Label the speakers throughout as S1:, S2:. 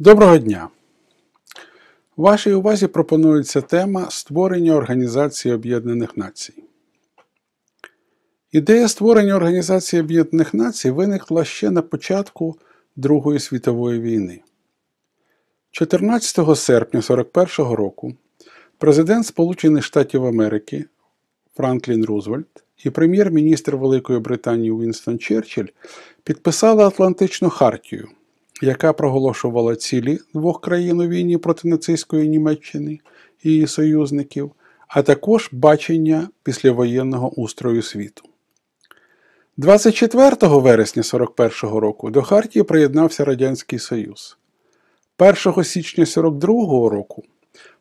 S1: Доброго дня! Вашій увазі пропонується тема створення Організації Об'єднаних Націй. Ідея створення Організації Об'єднаних Націй виникла ще на початку Другої світової війни. 14 серпня 1941 року президент Сполучених Штатів Америки Франклін Рузвельт і прем'єр-міністр Великої Британії Вінстон Черчилль підписали Атлантичну хартію яка проголошувала цілі двох країн у війні проти нацистської Німеччини і її союзників, а також бачення післявоєнного устрою світу. 24 вересня 1941 року до Хартії приєднався Радянський Союз. 1 січня 1942 року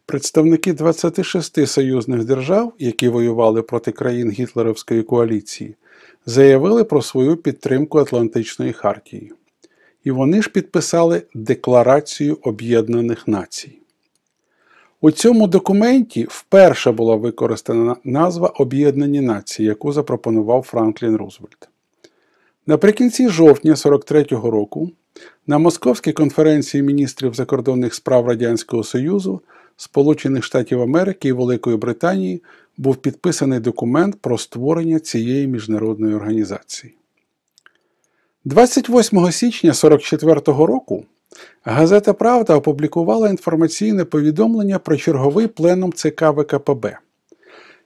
S1: представники 26 союзних держав, які воювали проти країн Гітлерівської коаліції, заявили про свою підтримку Атлантичної Хартії і вони ж підписали Декларацію Об'єднаних Націй. У цьому документі вперше була використана назва Об'єднані Нації, яку запропонував Франклін Рузвельт. Наприкінці жовтня 43-го року на Московській конференції міністрів закордонних справ Радянського Союзу, Сполучених Штатів Америки і Великої Британії був підписаний документ про створення цієї міжнародної організації. 28 січня 1944 року газета Правда опублікувала інформаційне повідомлення про черговий пленум ЦК ВКПБ,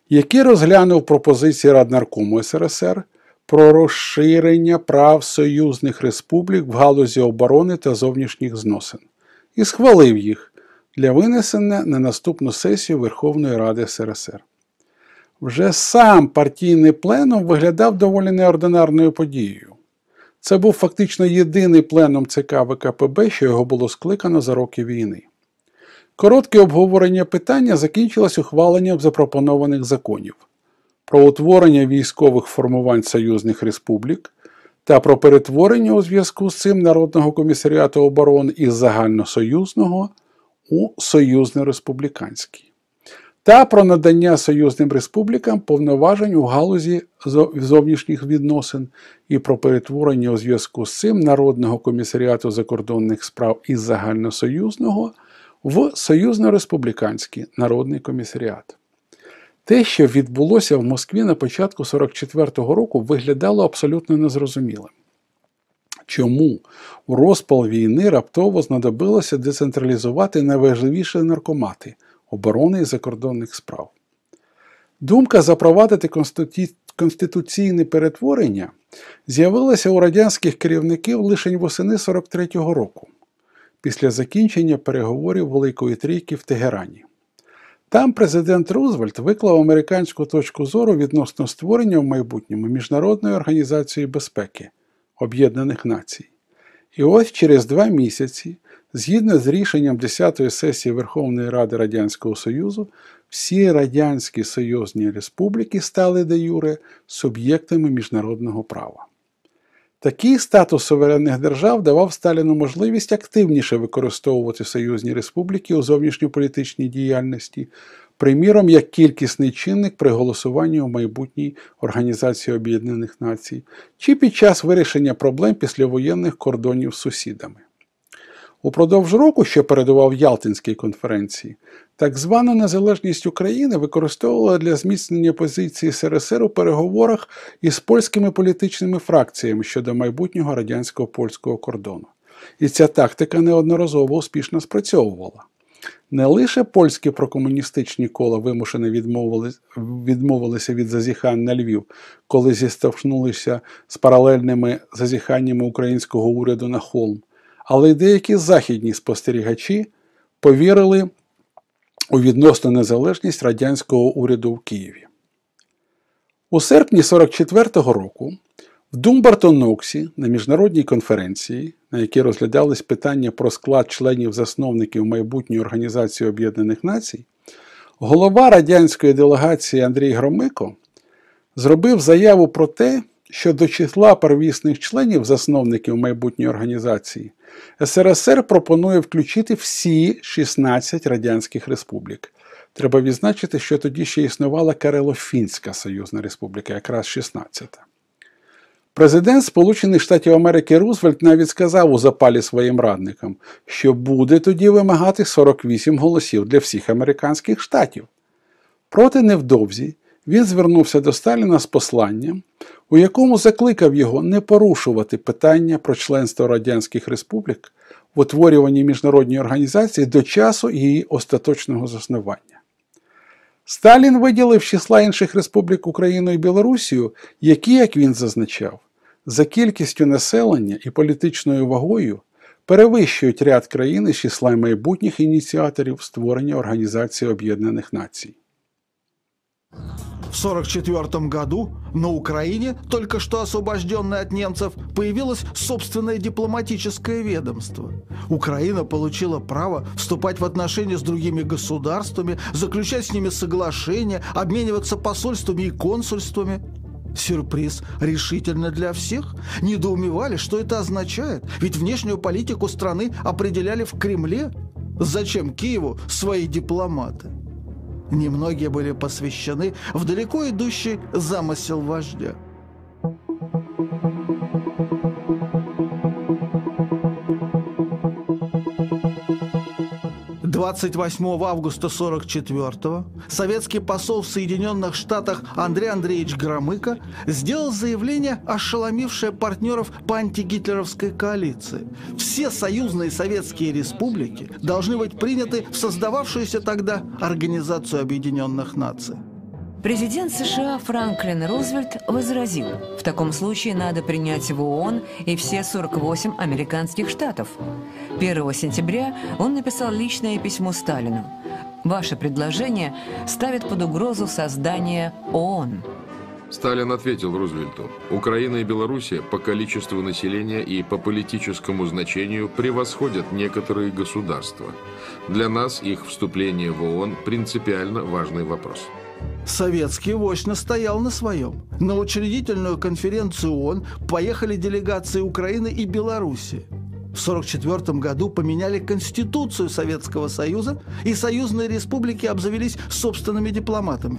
S1: який розглянув пропозиції Раднаркому СРСР про розширення прав союзних республік в галузі оборони та зовнішніх зносин і схвалив їх для винесення на наступну сесію Верховної Ради СРСР. Вже сам партійний пленум виглядав доволі неординарною подією. Це був фактично єдиний пленум ЦК ВКПБ, що його було скликано за роки війни. Коротке обговорення питання закінчилось ухваленням запропонованих законів про утворення військових формувань союзних республік та про перетворення у зв'язку з цим Народного комісаріату оборони із загальносоюзного у союзно-республіканський та про надання союзним республікам повноважень у галузі зовнішніх відносин і про перетворення у зв'язку з цим Народного комісаріату закордонних справ із загальносоюзного в союзно-республіканський народний комісаріат. Те, що відбулося в Москві на початку 44-го року, виглядало абсолютно незрозумілим. Чому у розпал війни раптово знадобилося децентралізувати найважливіші наркомати оборони і закордонних справ. Думка запровадити конституційне перетворення з'явилася у радянських керівників лише восени 43-го року, після закінчення переговорів Великої Трійки в Тегерані. Там президент Рузвельт виклав американську точку зору відносно створення в майбутньому Міжнародної організації безпеки Об'єднаних Націй. І ось через два місяці Згідно з рішенням 10-ї сесії Верховної Ради Радянського Союзу, всі Радянські Союзні Республіки стали де юре суб'єктами міжнародного права. Такий статус суверенних держав давав Сталіну можливість активніше використовувати союзні республіки у зовнішньополітичній діяльності, приміром, як кількісний чинник при голосуванні у майбутній Організації Об'єднаних Націй, чи під час вирішення проблем післявоєнних кордонів з сусідами. Упродовж року, що передував Ялтинській конференції, так звана незалежність України використовувала для зміцнення позиції СРСР у переговорах із польськими політичними фракціями щодо майбутнього радянського польського кордону. І ця тактика неодноразово успішно спрацьовувала. Не лише польські прокомуністичні кола вимушено відмовилися, відмовилися від зазіхань на Львів, коли зіштовхнулися з паралельними зазіханнями українського уряду на Холм але й деякі західні спостерігачі повірили у відносну незалежність радянського уряду в Києві. У серпні 44-го року в Думбартон-Ноксі на міжнародній конференції, на якій розглядались питання про склад членів-засновників майбутньої Організації Об'єднаних Націй, голова радянської делегації Андрій Громико зробив заяву про те, що до числа первісних членів засновників майбутньої організації СРСР пропонує включити всі 16 радянських республік. Треба відзначити, що тоді ще існувала Карело-Фінська Союзна Республіка, якраз 16. Президент Сполучених Штатів Америки Рузвельт навіть сказав у запалі своїм радникам, що буде тоді вимагати 48 голосів для всіх американських штатів. Проте невдовзі він звернувся до Сталіна з посланням, у якому закликав його не порушувати питання про членство Радянських Республік в утворюванні міжнародної організації до часу її остаточного заснування. Сталін виділив числа інших республік Україну і Білорусію, які, як він зазначав, за кількістю населення і політичною вагою перевищують ряд країн із числа майбутніх ініціаторів створення Організації Об'єднаних Націй.
S2: В 1944 году на Украине, только что освобожденной от немцев, появилось собственное дипломатическое ведомство. Украина получила право вступать в отношения с другими государствами, заключать с ними соглашения, обмениваться посольствами и консульствами. Сюрприз решительно для всех. Недоумевали, что это означает, ведь внешнюю политику страны определяли в Кремле. Зачем Киеву свои дипломаты? Немногие были посвящены в далеко идущий замысел вождя. 28 августа 44 советский посол в Соединенных Штатах Андрей Андреевич Громыко сделал заявление, ошеломившее партнеров по антигитлеровской коалиции. Все союзные советские республики должны быть приняты в создававшуюся тогда Организацию Объединенных Наций.
S3: Президент США Франклин Рузвельт возразил, в таком случае надо принять в ООН и все 48 американских штатов. 1 сентября он написал личное письмо Сталину. Ваше предложение ставит под угрозу создание ООН.
S4: Сталин ответил Рузвельту, Украина и Белоруссия по количеству населения и по политическому значению превосходят некоторые государства. Для нас их вступление в ООН принципиально важный вопрос.
S2: Советский вождь настоял на своем. На учредительную конференцию ООН поехали делегации Украины и Беларуси. В 1944 году поменяли Конституцию Советского Союза, и союзные республики обзавелись собственными дипломатами.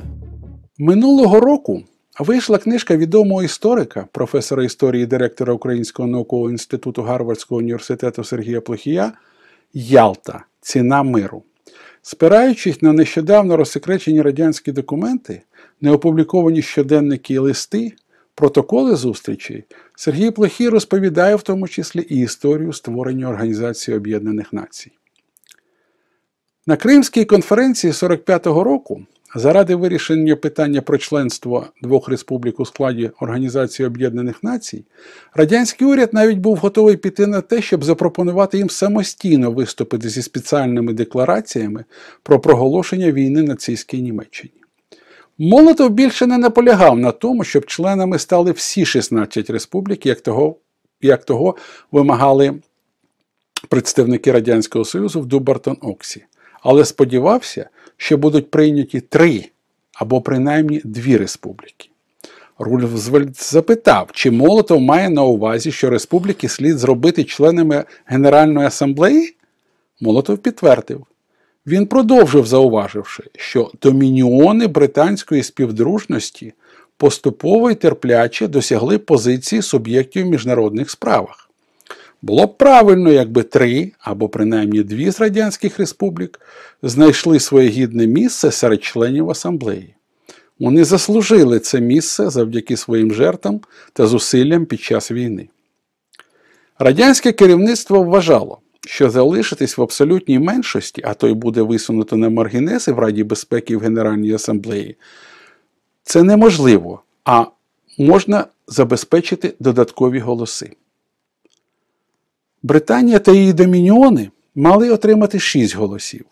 S1: Минулого року вийшла книжка відомого історика, професора історії і директора Українського наукового інституту Гарвардського університету Сергія Плохія Ялта Ціна миру. Спираючись на нещодавно розсекречені радянські документи, неопубліковані щоденники і листи, протоколи зустрічей, Сергій Плохій розповідає в тому числі і історію створення Організації Об'єднаних Націй. На Кримській конференції 45-го року заради вирішення питання про членство двох республік у складі Організації Об'єднаних Націй, радянський уряд навіть був готовий піти на те, щоб запропонувати їм самостійно виступити зі спеціальними деклараціями про проголошення війни нацистській Німеччині. Молотов більше не наполягав на тому, щоб членами стали всі 16 республік, як того, як того вимагали представники Радянського Союзу в Дубартон Оксі, але сподівався, що будуть прийняті три або принаймні дві республіки. Рузвельт запитав, чи Молотов має на увазі, що республіки слід зробити членами Генеральної асамблеї? Молотов підтвердив. Він продовжив, зауваживши, що домініони британської співдружності поступово і терпляче досягли позиції суб'єктів в міжнародних справах. Було б правильно, якби три або принаймні дві з радянських республік знайшли своє гідне місце серед членів асамблеї. Вони заслужили це місце завдяки своїм жертвам та зусиллям під час війни. Радянське керівництво вважало, що залишитись в абсолютній меншості, а то й буде висунуто на маргінеси в Раді безпеки в Генеральній асамблеї, це неможливо, а можна забезпечити додаткові голоси. Британія та її домініони мали отримати 6 голосів.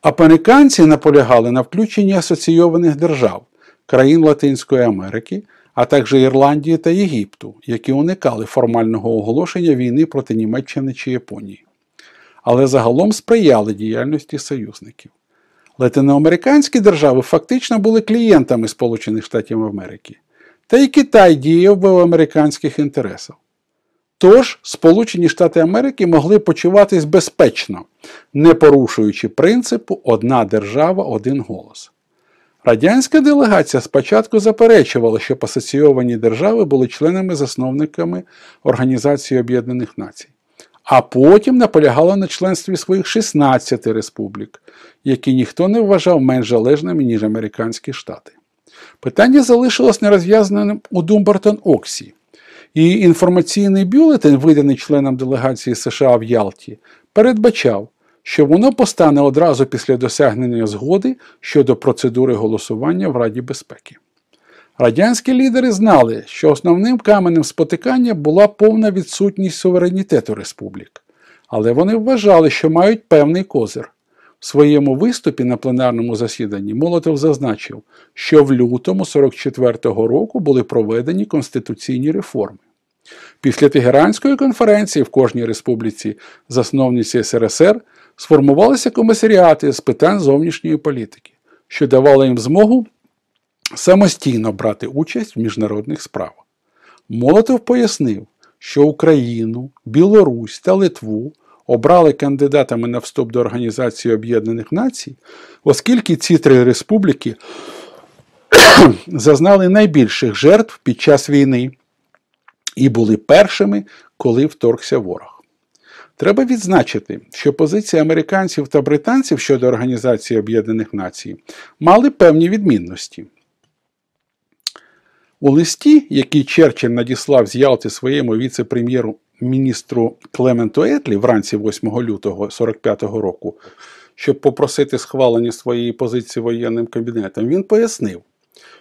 S1: Американці наполягали на включенні асоційованих держав, країн Латинської Америки, а також Ірландії та Єгипту, які уникали формального оголошення війни проти Німеччини чи Японії. Але загалом сприяли діяльності союзників. Латиноамериканські держави фактично були клієнтами Сполучених Штатів Америки, та й Китай діяв би в американських інтересах. Тож Сполучені Штати Америки могли почуватись безпечно, не порушуючи принципу одна держава, один голос. Радянська делегація спочатку заперечувала, щоб асоційовані держави були членами-засновниками Організації Об'єднаних Націй, а потім наполягала на членстві своїх 16 республік, які ніхто не вважав менш залежними, ніж американські штати. Питання залишилось нерозв'язаним у Думбартон Оксі. І інформаційний бюлетень, виданий членам делегації США в Ялті, передбачав, що воно постане одразу після досягнення згоди щодо процедури голосування в Раді безпеки. Радянські лідери знали, що основним каменем спотикання була повна відсутність суверенітету республік, але вони вважали, що мають певний козир. В своєму виступі на пленарному засіданні Молотов зазначив, що в лютому 44-го року були проведені конституційні реформи. Після Тегеранської конференції в кожній республіці, засновниці СРСР, сформувалися комісаріати з питань зовнішньої політики, що давали їм змогу самостійно брати участь в міжнародних справах. Молотов пояснив, що Україну, Білорусь та Литву обрали кандидатами на вступ до Організації Об'єднаних Націй, оскільки ці три республіки зазнали найбільших жертв під час війни і були першими, коли вторгся ворог. Треба відзначити, що позиції американців та британців щодо Організації Об'єднаних Націй мали певні відмінності. У листі, який Черчилль надіслав з Ялти своєму віце-прем'єру міністру Клементу Етлі вранці 8 лютого 45-го року, щоб попросити схвалення своєї позиції воєнним кабінетом, він пояснив,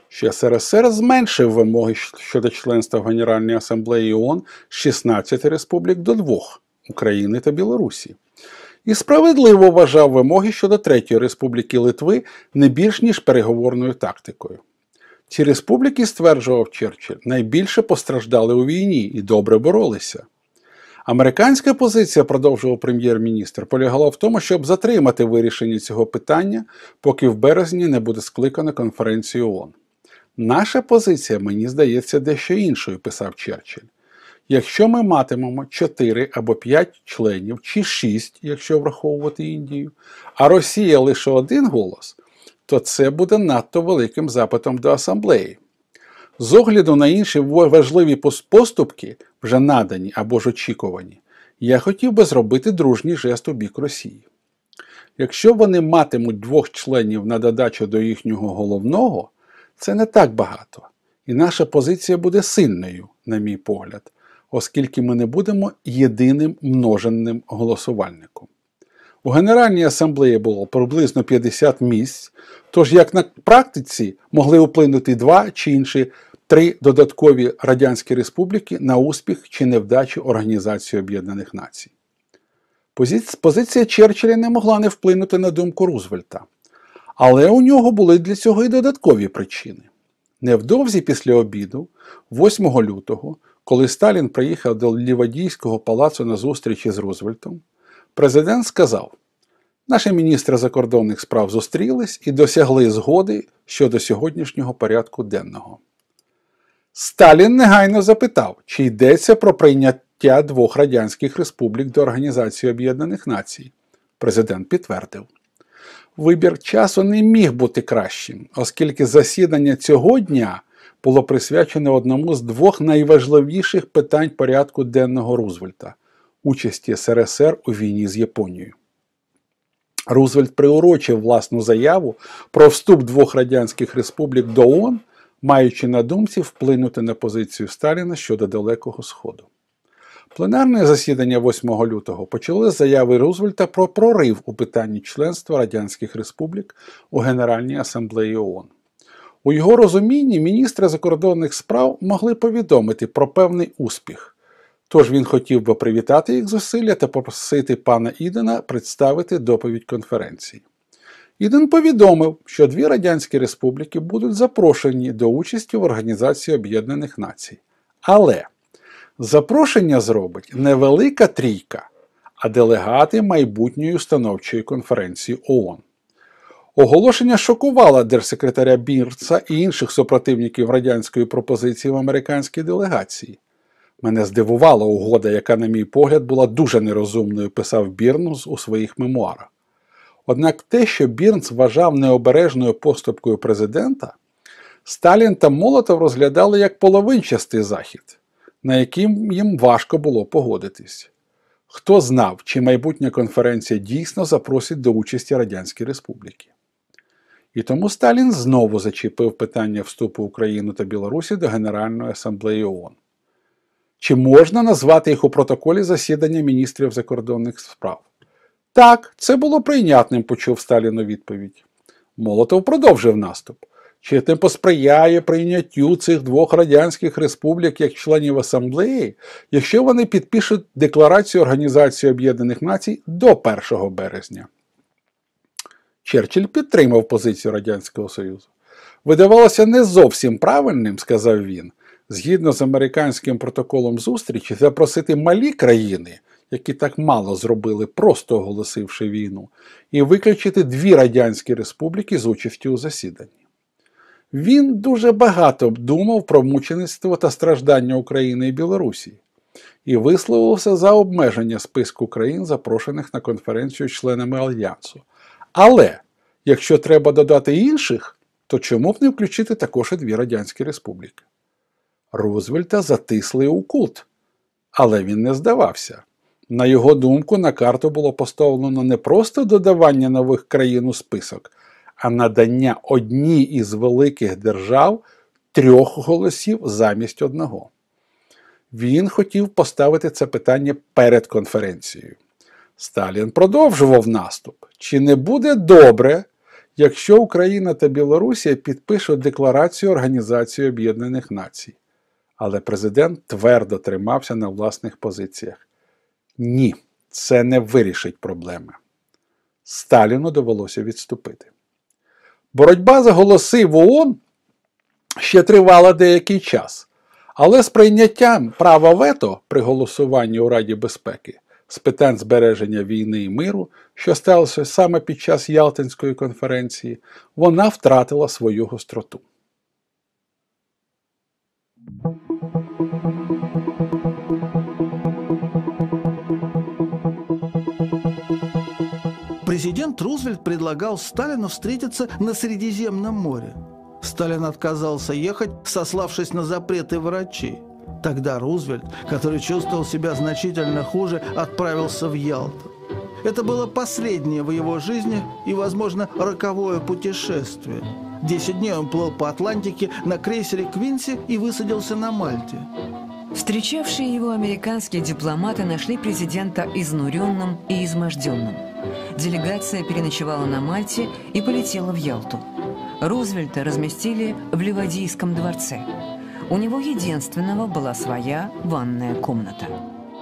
S1: що СРСР зменшив вимоги щодо членства в Генеральній асамблеї ООН з 16 республік до двох України та Білорусі. І справедливо вважав вимоги щодо Третьої Республіки Литви не більш ніж переговорною тактикою. Ці республіки, стверджував Черчилль, найбільше постраждали у війні і добре боролися. Американська позиція, продовжував прем'єр-міністр, полягала в тому, щоб затримати вирішення цього питання, поки в березні не буде скликана конференція ООН. Наша позиція, мені здається, дещо іншою, писав Черчилль. Якщо ми матимемо 4 або 5 членів, чи 6, якщо враховувати Індію, а Росія лише один голос, то це буде надто великим запитом до асамблеї. З огляду на інші важливі поступки, вже надані або ж очікувані, я хотів би зробити дружній жест у бік Росії. Якщо вони матимуть двох членів на додачу до їхнього головного, це не так багато, і наша позиція буде сильною, на мій погляд, оскільки ми не будемо єдиним множенним голосувальником. У Генеральній асамблеї було приблизно 50 місць, тож як на практиці могли вплинути два чи інші три додаткові радянські республіки на успіх чи невдачу Організації Об'єднаних Націй. Позиція Черчилля не могла не вплинути на думку Рузвельта, але у нього були для цього і додаткові причини. Невдовзі після обіду, 8 лютого, коли Сталін приїхав до Лівадійського палацу на зустрічі з Рузвельтом, президент сказав: наші міністри закордонних справ зустрілись і досягли згоди щодо сьогоднішнього порядку денного. Сталін негайно запитав, чи йдеться про прийняття двох радянських республік до Організації Об'єднаних Націй. Президент підтвердив. Вибір часу не міг бути кращим, оскільки засідання цього дня було присвячене одному з двох найважливіших питань порядку денного Рузвельта участі СРСР у війні з Японією. Рузвельт приурочив власну заяву про вступ двох радянських республік до ООН, маючи на думці вплинути на позицію Сталіна щодо Далекого Сходу. Пленарне засідання 8 лютого почали з заяви Рузвельта про прорив у питанні членства Радянських Республік у Генеральній асамблеї ООН. У його розумінні міністри закордонних справ могли повідомити про певний успіх, тож він хотів би привітати їх зусилля та попросити пана Ідена представити доповідь конференції. Іден повідомив, що дві радянські республіки будуть запрошені до участі в Організації Об'єднаних Націй. Але запрошення зробить не велика трійка, а делегати майбутньої установчої конференції ООН. Оголошення шокувало держсекретаря Бірца і інших супротивників радянської пропозиції в американській делегації. Мене здивувала угода, яка, на мій погляд, була дуже нерозумною, писав Бірнус у своїх мемуарах. Однак те, що Бірнс вважав необережною поступкою президента, Сталін та Молотов розглядали як половинчастий захід, на яким їм важко було погодитись. Хто знав, чи майбутня конференція дійсно запросить до участі Радянські Республіки. І тому Сталін знову зачепив питання вступу України та Білорусі до Генеральної асамблеї ООН. Чи можна назвати їх у протоколі засідання міністрів закордонних справ? Так, це було прийнятним, почув Сталін у відповідь. Молотов продовжив наступ. Чи не посприяє прийняттю цих двох радянських республік як членів асамблеї, якщо вони підпишуть декларацію Організації Об'єднаних Націй до 1 березня? Черчилль підтримав позицію Радянського Союзу. Видавалося не зовсім правильним, сказав він, згідно з американським протоколом зустрічі, запросити малі країни, які так мало зробили, просто оголосивши війну, і виключити дві радянські республіки з участю у засіданні. Він дуже багато думав про мучеництво та страждання України і Білорусі і висловився за обмеження списку країн, запрошених на конференцію членами Альянсу. Але якщо треба додати інших, то чому б не включити також і дві Радянські Республіки? Рузвельта затисли у кут, але він не здавався. На його думку, на карту було поставлено не просто додавання нових країн у список, а надання одній із великих держав трьох голосів замість одного. Він хотів поставити це питання перед конференцією. Сталін продовжував наступ. Чи не буде добре, якщо Україна та Білорусія підпишуть декларацію Організації Об'єднаних Націй? Але президент твердо тримався на власних позиціях. Ні, це не вирішить проблеми. Сталіну довелося відступити. Боротьба за голоси в ООН ще тривала деякий час, але з прийняттям права вето при голосуванні у Раді безпеки з питань збереження війни і миру, що сталося саме під час Ялтинської конференції, вона втратила свою гостроту.
S2: Президент Рузвельт предлагал Сталину встретиться на Средиземном море. Сталин отказался ехать, сославшись на запреты врачей. Тогда Рузвельт, который чувствовал себя значительно хуже, отправился в Ялту. Это было последнее в его жизни и, возможно, роковое путешествие. Десять дней он плыл по Атлантике на крейсере «Квинси» и высадился на Мальте.
S3: Встречавшие его американские дипломаты нашли президента изнуренным и изможденным. Делегация переночевала на Мальте и полетела в Ялту. Рузвельта разместили в Ливадийском дворце. У него единственного была своя ванная комната.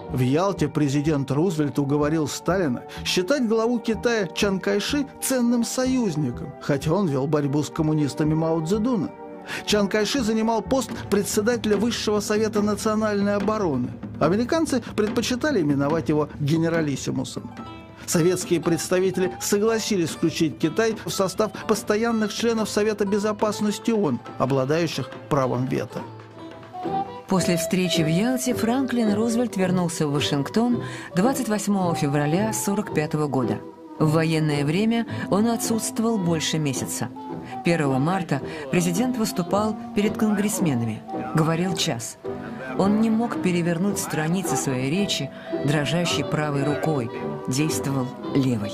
S2: В Ялте президент Рузвельт уговорил Сталина считать главу Китая Чан Кайши ценным союзником, хотя он вел борьбу с коммунистами Мао Цзэдуна. Чан Кайши занимал пост председателя Высшего Совета национальной обороны. Американцы предпочитали именовать его генералиссимусом. Советские представители согласились включить Китай в состав постоянных членов Совета Безопасности ООН, обладающих правом вето.
S3: После встречи в Ялте Франклин Рузвельт вернулся в Вашингтон 28 февраля 1945 года. В военное время он отсутствовал больше месяца. 1 марта президент выступал перед конгрессменами, говорил час. Он не мог перевернуть страницы своей речи, дрожащей правой рукой, действовал левой.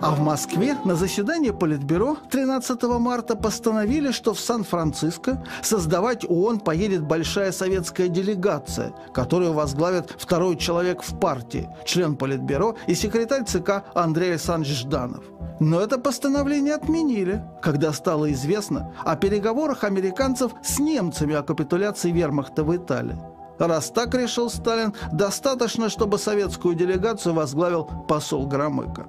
S2: А в Москве на заседании Политбюро 13 марта постановили, что в Сан-Франциско создавать ООН поедет большая советская делегация, которую возглавит второй человек в партии, член Политбюро и секретарь ЦК Андрей Александрович Жданов. Но это постановление отменили, когда стало известно о переговорах американцев с немцами о капитуляции вермахта в Италии. Раз так решил Сталин, достаточно, чтобы советскую делегацию возглавил посол Громыко.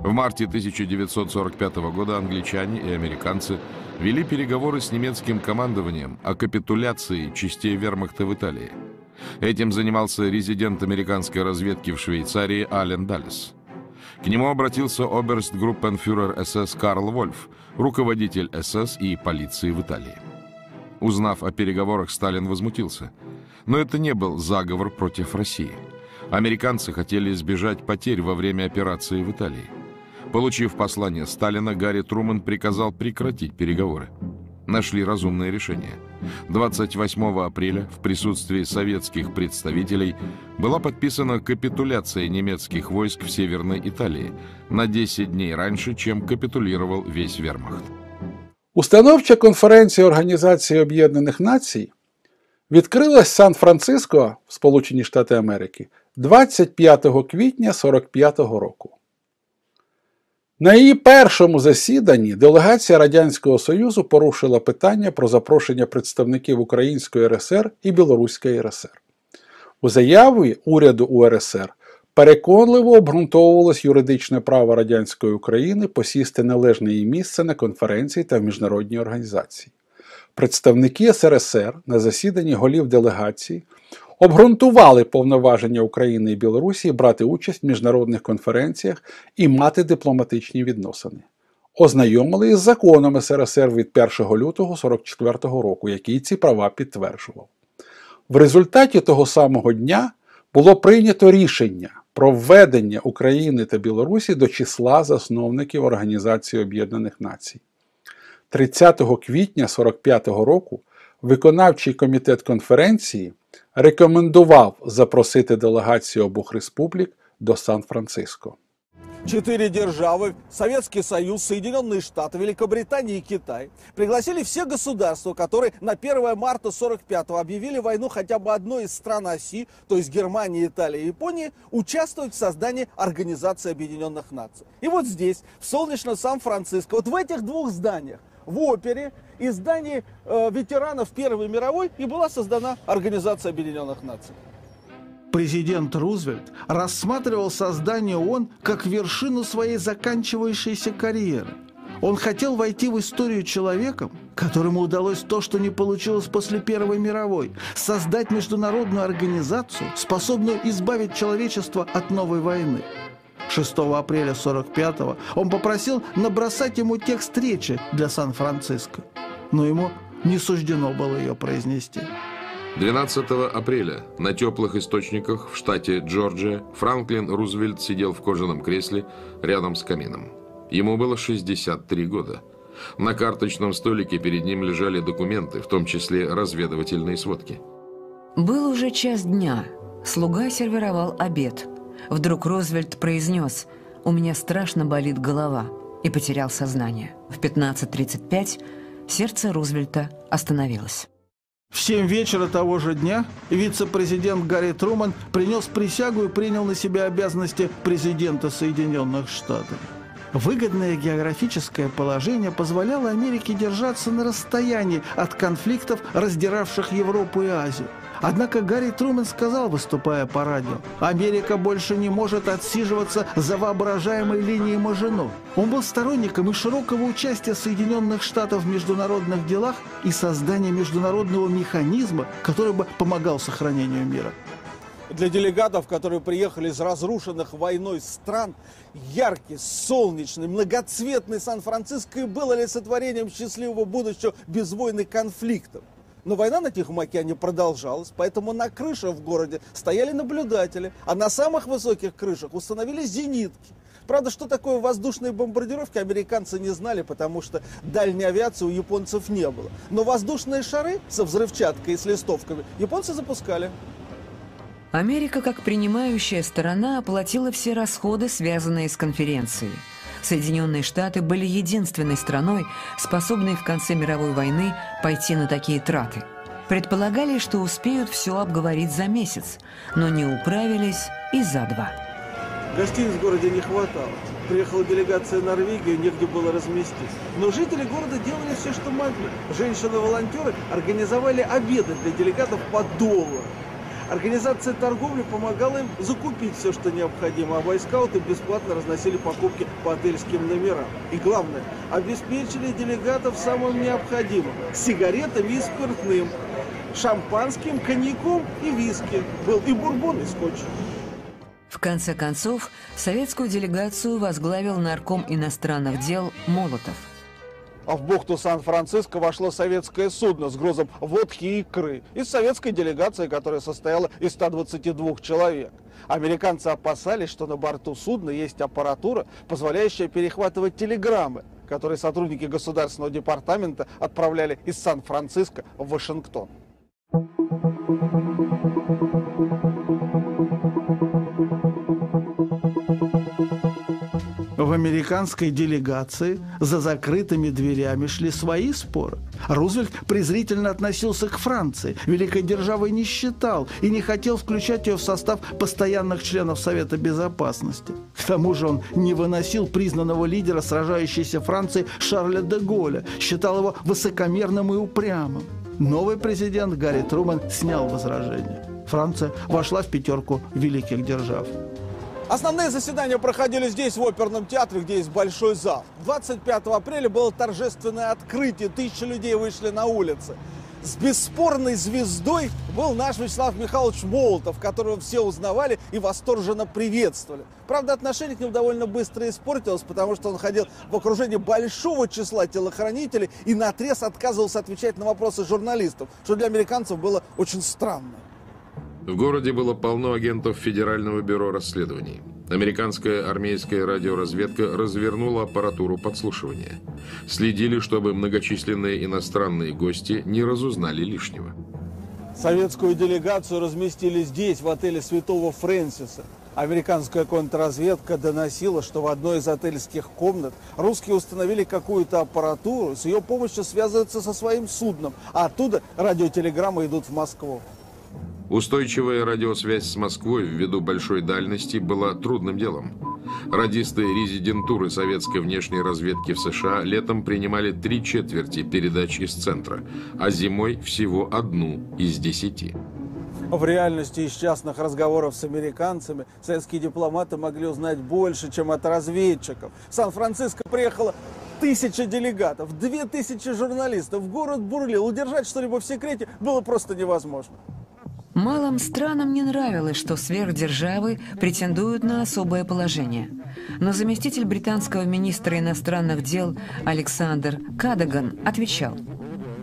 S4: В марте 1945 года англичане и американцы вели переговоры с немецким командованием о капитуляции частей вермахта в Италии. Этим занимался резидент американской разведки в Швейцарии Ален Даллес. К нему обратился оберстгруппенфюрер СС Карл Вольф, руководитель СС и полиции в Италии. Узнав о переговорах, Сталин возмутился. Но это не был заговор против России. Американцы хотели избежать потерь во время операции в Италии. Получив послание Сталина, Гарри Труман приказал прекратить переговоры. Нашли разумное решение. 28 апреля в присутствии советских представителей была подписана капитуляция немецких войск в Северной Италии на 10 дней раньше, чем капитулировал весь вермахт.
S1: Установча конференція Організації Об'єднаних Націй відкрилась Сан-Франциско в Сполучені Штати Америки 25 квітня 45-го року. На її першому засіданні делегація Радянського Союзу порушила питання про запрошення представників Української РСР і Білоруської РСР. У заяві уряду УРСР переконливо обґрунтовувалось юридичне право радянської України посісти належне їй місце на конференції та в міжнародній організації. Представники СРСР на засіданні голів делегації обґрунтували повноваження України і Білорусі брати участь в міжнародних конференціях і мати дипломатичні відносини. Ознайомили із законом СРСР від 1 лютого 1944 року, який ці права підтверджував. В результаті того самого дня було прийнято рішення про введення України та Білорусі до числа засновників Організації Об'єднаних Націй. 30 квітня 1945 року виконавчий комітет конференції рекомендував запросити делегацію обох республік до Сан-Франциско.
S2: Четыре державы – Советский Союз, Соединенные Штаты, Великобритания и Китай – пригласили все государства, которые на 1 марта 45-го объявили войну хотя бы одной из стран оси, то есть Германии, Италии и Японии, участвовать в создании Организации Объединенных Наций. И вот здесь, в солнечном Сан-Франциско, вот в этих двух зданиях, в опере и здании э, ветеранов Первой мировой и была создана Организация Объединенных Наций.
S5: Президент Рузвельт рассматривал создание ООН как вершину своей заканчивающейся карьеры. Он хотел войти в историю человеком, которому удалось то, что не получилось после Первой мировой – создать международную организацию, способную избавить человечество от новой войны. 6 апреля 45-го он попросил набросать ему текст речи для Сан-Франциско, но ему не суждено было ее произнести.
S4: 12 апреля на теплых источниках в штате Джорджия Франклин Рузвельт сидел в кожаном кресле рядом с камином. Ему было 63 года. На карточном столике перед ним лежали документы, в том числе разведывательные сводки.
S3: Был уже час дня. Слуга сервировал обед. Вдруг Рузвельт произнес «У меня страшно болит голова» и потерял сознание. В 15.35 сердце Рузвельта остановилось.
S5: В 7 вечера того же дня вице-президент Гарри Труман принес присягу и принял на себя обязанности президента Соединенных Штатов. Выгодное географическое положение позволяло Америке держаться на расстоянии от конфликтов, раздиравших Европу и Азию. Однако Гарри Трумэн сказал, выступая по радио, Америка больше не может отсиживаться за воображаемой линией Мажино. Он был сторонником и широкого участия Соединенных Штатов в международных делах и создания международного механизма, который бы помогал сохранению мира.
S2: Для делегатов, которые приехали из разрушенных войной стран, яркий, солнечный, многоцветный Сан-Франциско и был олицетворением счастливого будущего без войн конфликтов. Но война на Тихом океане продолжалась, поэтому на крыше в городе стояли наблюдатели, а на самых высоких крышах установились зенитки. Правда, что такое воздушные бомбардировки, американцы не знали, потому что дальней авиации у японцев не было. Но воздушные шары со взрывчаткой и с листовками японцы запускали.
S3: Америка, как принимающая сторона, оплатила все расходы, связанные с конференцией. Соединенные Штаты были единственной страной, способной в конце мировой войны пойти на такие траты. Предполагали, что успеют все обговорить за месяц, но не управились и за два.
S2: Гостиниц в городе не хватало. Приехала делегация Норвегии, негде было разместить. Но жители города делали все, что могли. Женщины-волонтеры организовали обеды для делегатов по доллару. Организация торговли помогала им закупить все, что необходимо, а бойскауты бесплатно разносили покупки по отельским номерам. И главное, обеспечили делегатов самым необходимым – сигаретами и спиртным, шампанским, коньяком и виски. Был и бурбон, и скотч.
S3: В конце концов, советскую делегацию возглавил нарком иностранных дел Молотов.
S2: А в бухту Сан-Франциско вошло советское судно с грузом водки и икры из советской делегации, которая состояла из 122 человек. Американцы опасались, что на борту судна есть аппаратура, позволяющая перехватывать телеграммы, которые сотрудники Государственного департамента отправляли из Сан-Франциско в Вашингтон.
S5: В американской делегации за закрытыми дверями шли свои споры. Рузвельт презрительно относился к Франции, великой державой не считал и не хотел включать ее в состав постоянных членов Совета Безопасности. К тому же он не выносил признанного лидера сражающейся Франции Шарля де Голля, считал его высокомерным и упрямым. Новый президент Гарри Трумэн снял возражение. Франция вошла в пятерку великих держав.
S2: Основные заседания проходили здесь, в оперном театре, где есть большой зал. 25 апреля было торжественное открытие, тысячи людей вышли на улицы. С бесспорной звездой был наш Вячеслав Михайлович Молотов, которого все узнавали и восторженно приветствовали. Правда, отношение к нему довольно быстро испортилось, потому что он ходил в окружении большого числа телохранителей и на отрез отказывался отвечать на вопросы журналистов, что для американцев было очень странно.
S4: В городе было полно агентов Федерального бюро расследований. Американская армейская радиоразведка развернула аппаратуру подслушивания. Следили, чтобы многочисленные иностранные гости не разузнали лишнего.
S2: Советскую делегацию разместили здесь, в отеле Святого Фрэнсиса. Американская контрразведка доносила, что в одной из отельских комнат русские установили какую-то аппаратуру, с ее помощью связываются со своим судном, а оттуда радиотелеграммы идут в Москву.
S4: Устойчивая радиосвязь с Москвой ввиду большой дальности была трудным делом. Радисты резидентуры советской внешней разведки в США летом принимали три четверти передач из центра, а зимой всего одну из десяти.
S2: В реальности из частных разговоров с американцами советские дипломаты могли узнать больше, чем от разведчиков. В Сан-Франциско приехало тысяча делегатов, две тысячи журналистов. Город бурлил. Удержать что-либо в секрете было просто невозможно.
S3: Малым странам не нравилось, что сверхдержавы претендуют на особое положение. Но заместитель британского министра иностранных дел Александр Кадаган отвечал,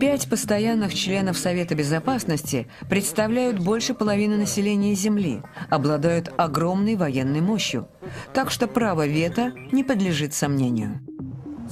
S3: Пять постоянных членов Совета Безопасности представляют больше половины населения Земли, обладают огромной военной мощью, так что право вето не подлежит сомнению.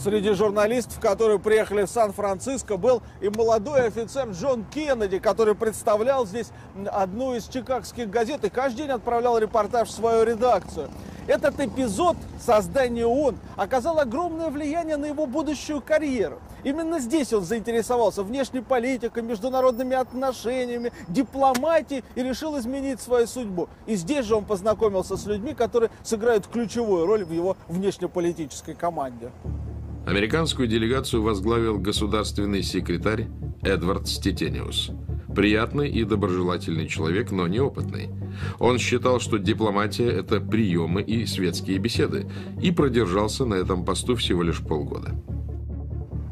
S2: Среди журналистов, которые приехали в Сан-Франциско, был и молодой офицер Джон Кеннеди, который представлял здесь одну из чикагских газет и каждый день отправлял репортаж в свою редакцию. Этот эпизод создания ООН оказал огромное влияние на его будущую карьеру. Именно здесь он заинтересовался внешней политикой, международными отношениями, дипломатией и решил изменить свою судьбу. И здесь же он познакомился с людьми, которые сыграют ключевую роль в его внешнеполитической команде.
S4: Американскую делегацию возглавил государственный секретарь Эдвард Стетениус. Приятный и доброжелательный человек, но неопытный. Он считал, что дипломатия – это приемы и светские беседы, и продержался на этом посту всего лишь полгода.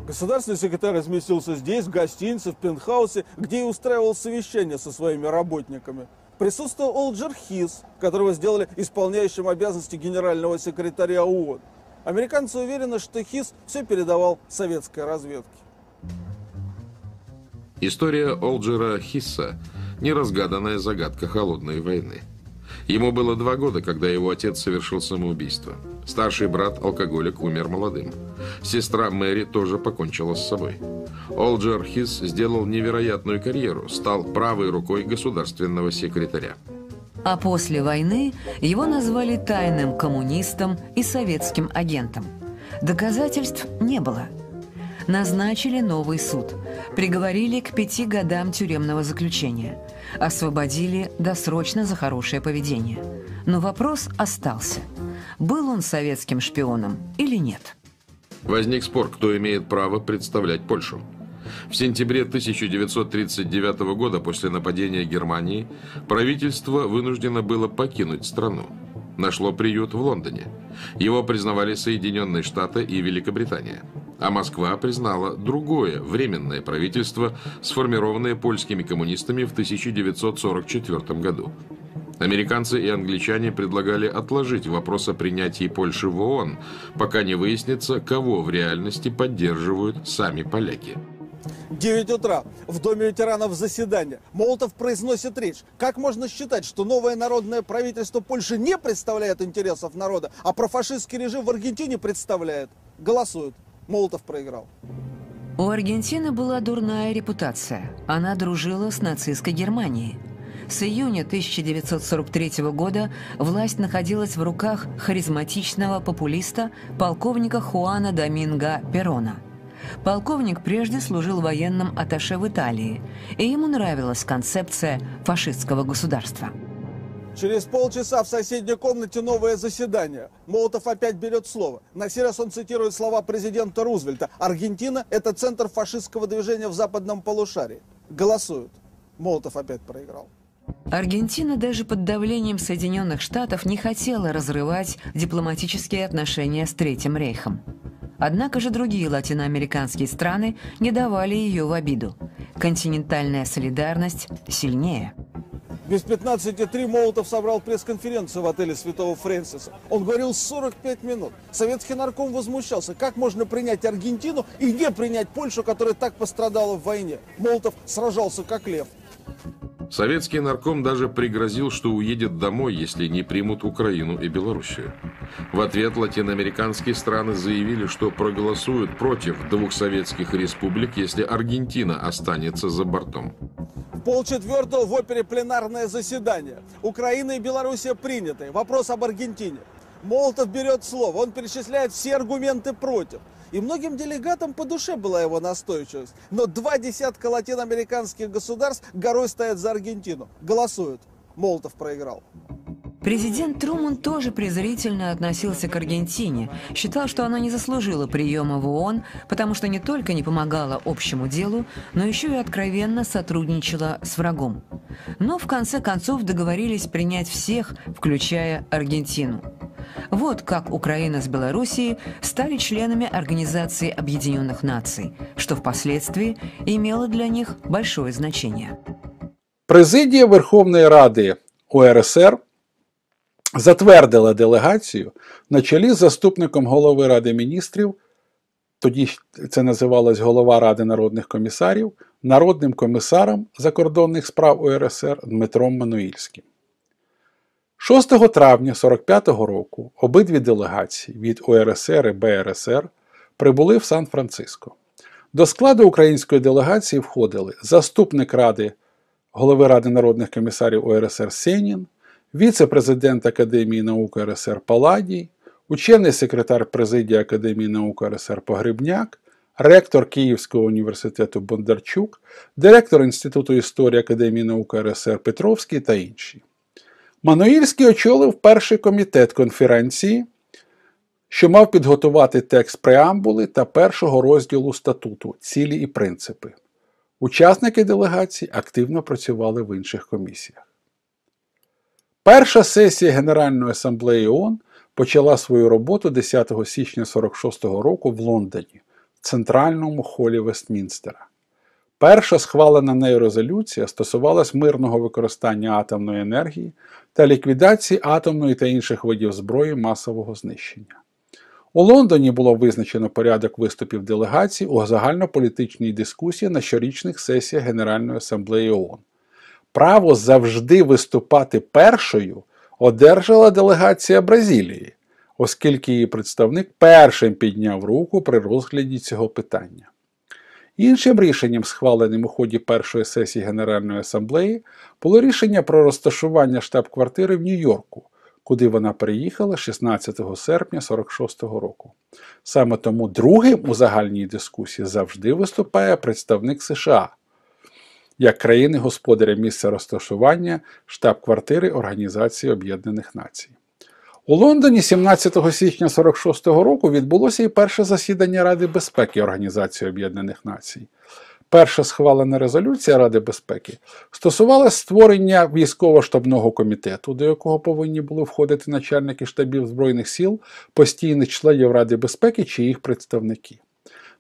S2: Государственный секретарь разместился здесь, в гостинице, в пентхаусе, где и устраивал совещания со своими работниками. Присутствовал Олджер Хис, которого сделали исполняющим обязанности генерального секретаря ООН. Американцы уверены, что Хис все передавал советской разведке.
S4: История Олджера Хисса – неразгаданная загадка холодной войны. Ему было два года, когда его отец совершил самоубийство. Старший брат, алкоголик, умер молодым. Сестра Мэри тоже покончила с собой. Олджер Хисс сделал невероятную карьеру, стал правой рукой государственного секретаря.
S3: А после войны его назвали тайным коммунистом и советским агентом. Доказательств не было. Назначили новый суд. Приговорили к пяти годам тюремного заключения. Освободили досрочно за хорошее поведение. Но вопрос остался. Был он советским шпионом или нет?
S4: Возник спор, кто имеет право представлять Польшу. В сентябре 1939 года, после нападения Германии, правительство вынуждено было покинуть страну. Нашло приют в Лондоне. Его признавали Соединенные Штаты и Великобритания. А Москва признала другое, временное правительство, сформированное польскими коммунистами в 1944 году. Американцы и англичане предлагали отложить вопрос о принятии Польши в ООН, пока не выяснится, кого в реальности поддерживают сами поляки.
S2: 9 утра. В Доме ветеранов заседание. Молотов произносит речь. Как можно считать, что новое народное правительство Польши не представляет интересов народа, а профашистский режим в Аргентине представляет? Голосуют. Молотов проиграл.
S3: У Аргентины была дурная репутация. Она дружила с нацистской Германией. С июня 1943 года власть находилась в руках харизматичного популиста полковника Хуана Доминго Перона. Полковник прежде служил военным атташе в Италии, и ему нравилась концепция фашистского государства.
S2: Через полчаса в соседней комнате новое заседание. Молотов опять берет слово. На сей раз он цитирует слова президента Рузвельта. Аргентина – это центр фашистского движения в западном полушарии. Голосуют. Молотов опять проиграл.
S3: Аргентина даже под давлением Соединенных Штатов не хотела разрывать дипломатические отношения с Третьим Рейхом. Однако же другие латиноамериканские страны не давали ее в обиду. Континентальная солидарность сильнее.
S2: Без 15.3 Молотов собрал пресс-конференцию в отеле Святого Фрэнсиса. Он говорил 45 минут. Советский нарком возмущался, как можно принять Аргентину и не принять Польшу, которая так пострадала в войне. Молотов сражался как лев.
S4: Советский нарком даже пригрозил, что уедет домой, если не примут Украину и Белоруссию. В ответ латиноамериканские страны заявили, что проголосуют против двух советских республик, если Аргентина останется за бортом.
S2: В полчетвертого в опере пленарное заседание. Украина и Белоруссия приняты. Вопрос об Аргентине. Молотов берет слово. Он перечисляет все аргументы против. И многим делегатам по душе была его настойчивость. Но два десятка латиноамериканских государств горой стоят за Аргентину. Голосуют. Молотов проиграл.
S3: Президент Труман тоже презрительно относился к Аргентине, считал, что она не заслужила приема в ООН, потому что не только не помогала общему делу, но еще и откровенно сотрудничала с врагом. Но в конце концов договорились принять всех, включая Аргентину. Вот как Украина с Белоруссией стали членами Организации Объединенных Наций, что впоследствии имело для них большое значение.
S1: Президія Верховної Ради УРСР затвердила делегацію на чолі з заступником голови Ради міністрів, тоді це називалось голова Ради народних комісарів, народним комісаром закордонних справ УРСР Дмитром Мануїльським. 6 травня 45-го року обидві делегації від УРСР і БРСР прибули в Сан-Франциско. До складу української делегації входили заступник Ради голови Ради народних комісарів УРСР Сенін, віце-президент Академії наук РСР Паладій, учений секретар президії Академії наук РСР Погребняк, ректор Київського університету Бондарчук, директор Інституту історії Академії наук РСР Петровський та інші. Мануїльський очолив перший комітет конференції, що мав підготувати текст преамбули та першого розділу статуту Цілі і принципи. Учасники делегації активно працювали в інших комісіях. Перша сесія Генеральної асамблеї ООН почала свою роботу 10 січня 46 року в Лондоні, в центральному холі Вестмінстера. Перша схвалена нею резолюція стосувалась мирного використання атомної енергії та ліквідації атомної та інших видів зброї масового знищення. У Лондоні було визначено порядок виступів делегацій у загальнополітичній дискусії на щорічних сесіях Генеральної асамблеї ООН. Право завжди виступати першою одержала делегація Бразилії, оскільки її представник першим підняв руку при розгляді цього питання. Іншим рішенням, схваленим у ході першої сесії Генеральної асамблеї, було рішення про розташування штаб-квартири в Нью-Йорку, куди вона переїхала 16 серпня 46 року. Саме тому другим у загальній дискусії завжди виступає представник США як країни господаря місця розташування штаб-квартири Організації Об'єднаних Націй. У Лондоні 17 січня 46-го року відбулося і перше засідання Ради безпеки Організації Об'єднаних Націй. Перша схвалена резолюція Ради безпеки стосувалася створення військово-штабного комітету, до якого повинні були входити начальники штабів Збройних сил, постійних членів Ради безпеки чи їх представники.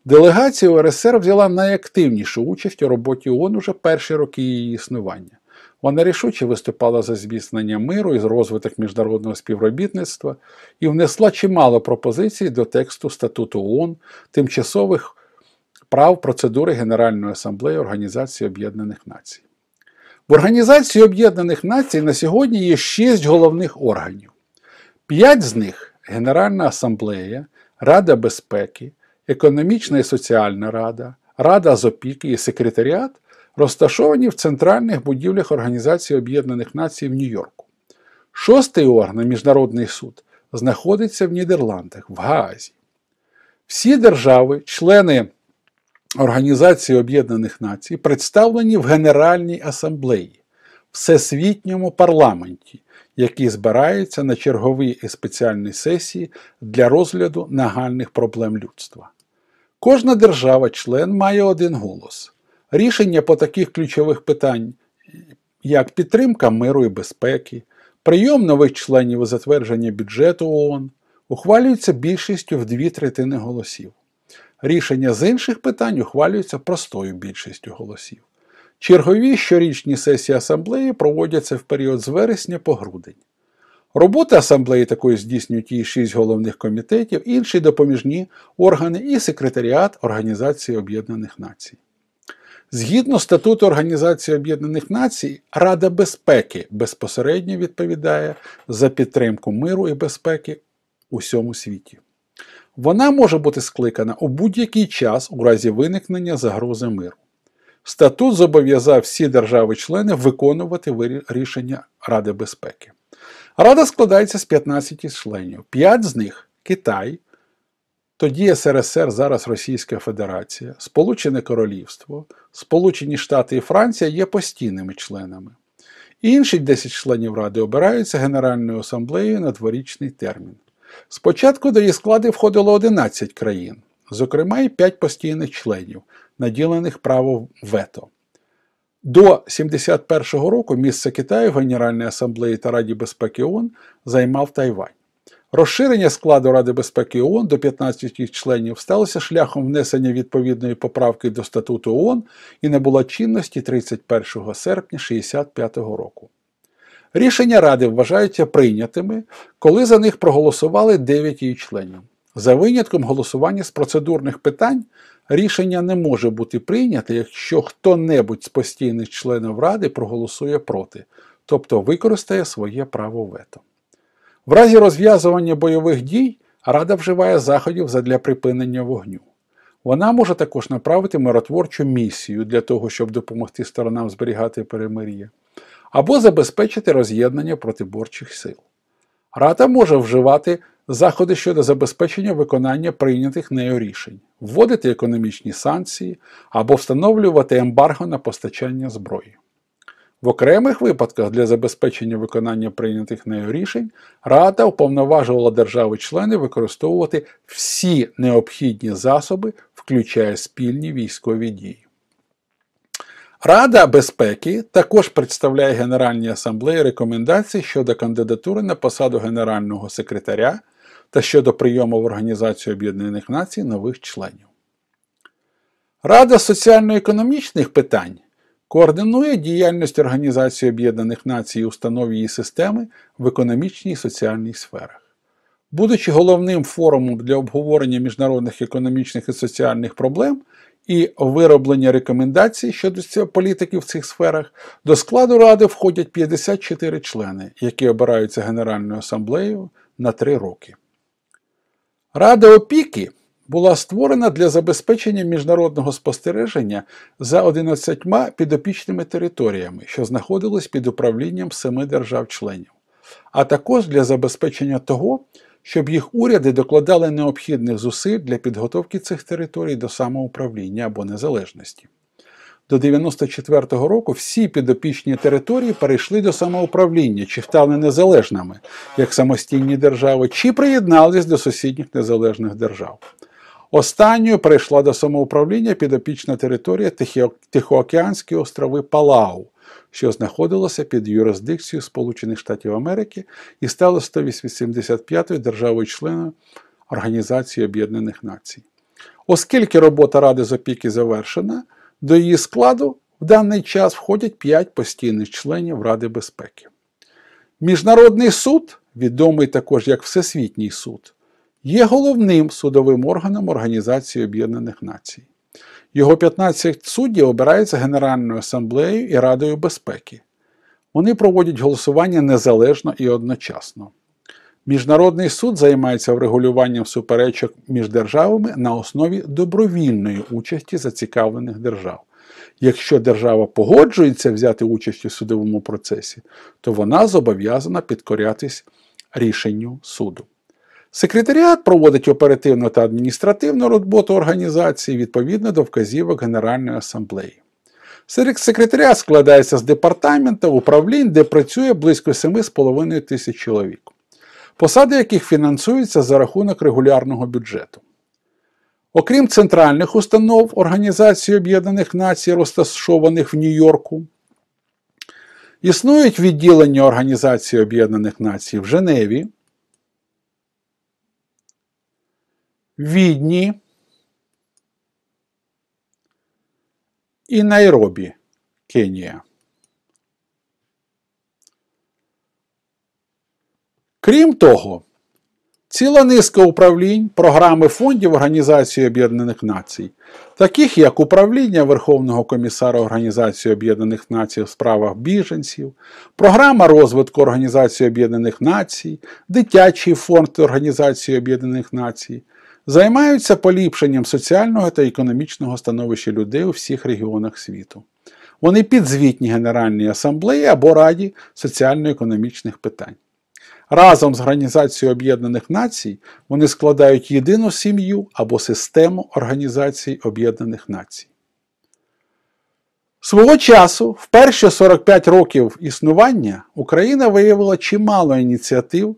S1: Делегація УРСР взяла найактивнішу участь у роботі ООН уже перші роки її існування. Вона рішуче виступала за зміцнення миру і розвиток міжнародного співробітництва і внесла чимало пропозицій до тексту статуту ООН, тимчасових прав процедури Генеральної асамблеї Організації Об'єднаних Націй. В Організації Об'єднаних Націй на сьогодні є шість головних органів. П'ять з них Генеральна асамблея, Рада безпеки, Економічна і соціальна рада, Рада з опіки і секретаріат розташовані в центральних будівлях Організації Об'єднаних Націй в Нью-Йорку. Шостий орган, Міжнародний суд, знаходиться в Нідерландах, в Гаазі. Всі держави, члени Організації Об'єднаних Націй, представлені в Генеральній асамблеї, Всесвітньому парламенті, який збирається на черговій і спеціальній сесії для розгляду нагальних проблем людства. Кожна держава-член має один голос. Рішення по таких ключових питань, як підтримка миру і безпеки, прийом нових членів і затвердження бюджету ООН, ухвалюються більшістю в дві третини голосів. Рішення з інших питань ухвалюються простою більшістю голосів. Чергові щорічні сесії асамблеї проводяться в період з вересня по грудень. Роботи асамблеї такої здійснюють її шість головних комітетів, інші допоміжні органи і секретаріат Організації Об'єднаних Націй. Згідно статуту Організації Об'єднаних Націй, Рада безпеки безпосередньо відповідає за підтримку миру і безпеки у всьому світі. Вона може бути скликана у будь-який час у разі виникнення загрози миру. Статут зобов'язав всі держави-члени виконувати рішення Ради безпеки. Рада складається з 15 членів. П'ять з них Китай, тоді СРСР, зараз Російська Федерація, Сполучене Королівство, Сполучені Штати і Франція є постійними членами. Інші 10 членів Ради обираються Генеральною асамблеєю на дворічний термін. Спочатку до її складу входило 11 країн, зокрема і 5 постійних членів, наділених правом вето. До 71-го року місце Китаю в Генеральній асамблеї та Раді безпеки ООН займав Тайвань. Розширення складу Ради безпеки ООН до 15 членів сталося шляхом внесення відповідної поправки до статуту ООН і набула чинності 31 серпня 1965 року. Рішення Ради вважаються прийнятими, коли за них проголосували 9 її членів. За винятком голосування з процедурних питань рішення не може бути прийняте, якщо хто-небудь з постійних членів Ради проголосує проти, тобто використає своє право вето. В разі розв'язування бойових дій Рада вживає заходів задля припинення вогню. Вона може також направити миротворчу місію для того, щоб допомогти сторонам зберігати перемир'я, або забезпечити роз'єднання протиборчих сил. Рада може вживати заходи щодо забезпечення виконання прийнятих нею рішень, вводити економічні санкції або встановлювати ембарго на постачання зброї. В окремих випадках для забезпечення виконання прийнятих нею рішень Рада уповноважувала держави-члени використовувати всі необхідні засоби, включаючи спільні військові дії. Рада безпеки також представляє Генеральній асамблеї рекомендації щодо кандидатури на посаду генерального секретаря та щодо прийому в Організацію Об'єднаних Націй нових членів. Рада соціально-економічних питань координує діяльність Організації Об'єднаних Націй установ її системи в економічній і соціальній сферах. Будучи головним форумом для обговорення міжнародних економічних і соціальних проблем і вироблення рекомендацій щодо політики в цих сферах, до складу Ради входять 54 члени, які обираються Генеральною асамблеєю на 3 роки. Рада опіки була створена для забезпечення міжнародного спостереження за 11 підопічними територіями, що знаходились під управлінням семи держав-членів, а також для забезпечення того, щоб їх уряди докладали необхідних зусиль для підготовки цих територій до самоуправління або незалежності. До 94-го року всі підопічні території перейшли до самоуправління чи стали незалежними як самостійні держави, чи приєднались до сусідніх незалежних держав. Останньою перейшла до самоуправління підопічна територія Тихоокеанські острови Палау, що знаходилося під юрисдикцією Сполучених Штатів Америки і стала 185-ю державою-членом Організації Об'єднаних Націй. Оскільки робота Ради з опіки завершена, до її складу в даний час входять 5 постійних членів Ради безпеки. Міжнародний суд, відомий також як Всесвітній суд, є головним судовим органом Організації Об'єднаних Націй. Його 15 суддів обираються Генеральною асамблеєю і Радою безпеки. Вони проводять голосування незалежно і одночасно. Міжнародний суд займається врегулюванням суперечок між державами на основі добровільної участі зацікавлених держав. Якщо держава погоджується взяти участь у судовому процесі, то вона зобов'язана підкорятись рішенню суду. Секретаріат проводить оперативну та адміністративну роботу організації відповідно до вказівок Генеральної асамблеї. Секретаріат складається з департаментів, управлінь, де працює близько 7,5 тисяч чоловік, посади яких фінансуються за рахунок регулярного бюджету. Окрім центральних установ Організації Об'єднаних Націй, розташованих в Нью-Йорку, існують відділення Організації Об'єднаних Націй в Женеві, Відні і Найробі, Кенія. Крім того, ціла низка управлінь, програми фондів Організації Об'єднаних Націй, таких як Управління Верховного комісара Організації Об'єднаних Націй в справах біженців, програма розвитку Організації Об'єднаних Націй, Дитячий фонд Організації Об'єднаних Націй займаються поліпшенням соціального та економічного становища людей у всіх регіонах світу. Вони підзвітні Генеральній асамблеї або Раді соціально-економічних питань. Разом з Організацією Об'єднаних Націй вони складають єдину сім'ю або систему Організації Об'єднаних Націй. Свого часу, в перші 45 років існування, Україна виявила чимало ініціатив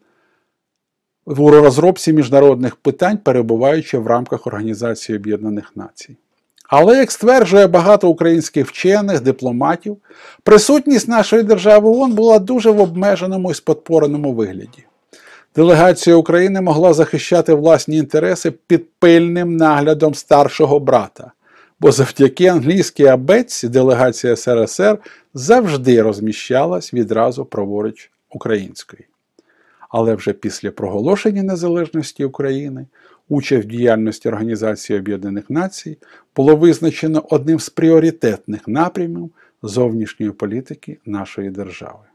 S1: в розробці міжнародних питань, перебуваючи в рамках Організації Об'єднаних Націй. Але, як стверджує багато українських вчених, дипломатів, присутність нашої держави ООН була дуже в обмеженому і сподпореному вигляді. Делегація України могла захищати власні інтереси під пильним наглядом старшого брата, бо завдяки англійській абетці делегація СРСР завжди розміщалась відразу праворуч української. Але вже після проголошення незалежності України участь в діяльності Організації Об'єднаних Націй було визначено одним з пріоритетних напрямів зовнішньої політики нашої держави.